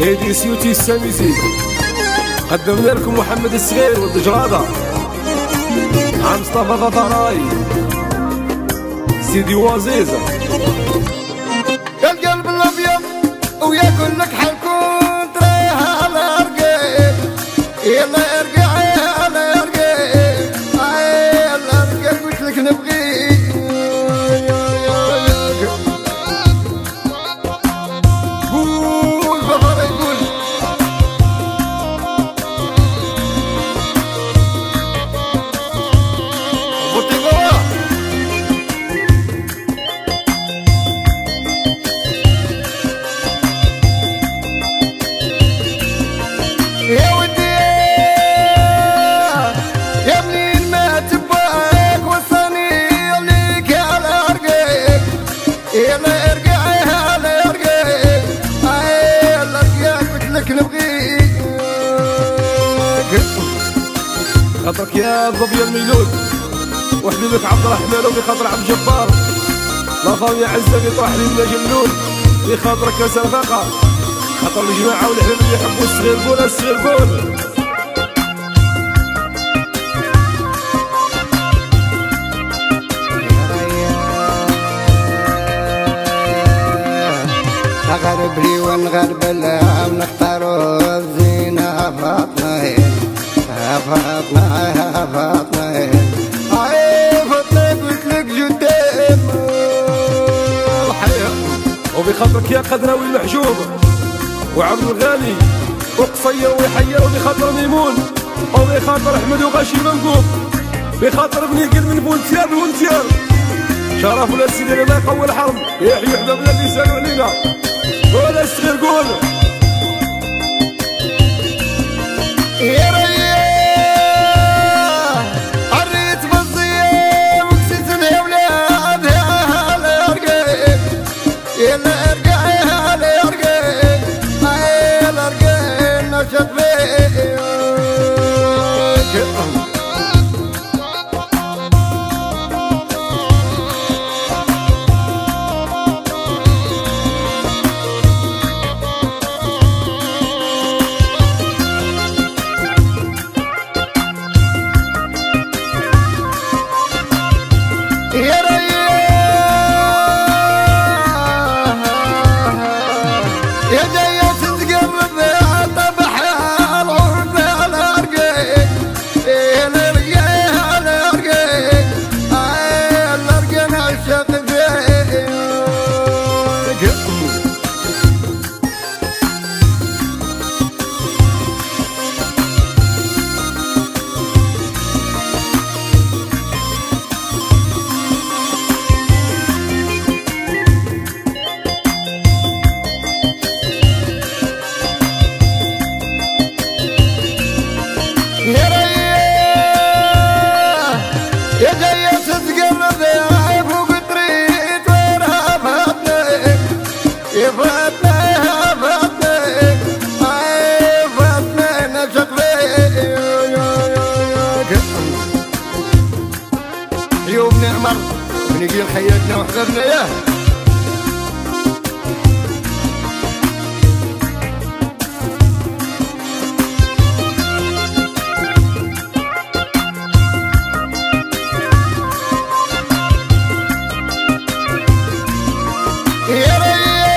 هيدي سيوتي السامسي قدمنا لكم محمد الصغير والدجرادة مع مصطفى ظفراي سيدي وزيزة قلت لك نبغيك خاطرك يا ظبي الميلود وحبيبك عبد الرحمن وبخاطر عبد الجبار. لا فامي عزة بيطرح لي من جلول بخاطرك يا سرفاقة خاطر الجماعة والحبيب اللي يحبوا الصغير قول الصغير قول أغرب لي ونغرب لها ونختاروا الزينة فاطمة يا فاطمة يا فاطمة لك جدام الحياة وبخاطرك يا قدراوي المحجوب وعبد الغالي وقصية ويحيى وبخاطر ميمون وبخاطر أحمد وغاشي منقوب. بخاطر بني قل من بونتيار بونتيار شرف ولا سيدي الله يقوي الحرب. يحيي حبابنا اللي سالوا علينا ولا الصغير قول عيوب نعمر ونقيل حياتنا وحببنا ياه يا. رياه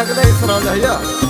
ਸਕਦਾ ਇਸ ਨਾਲ ਜਾਇਆ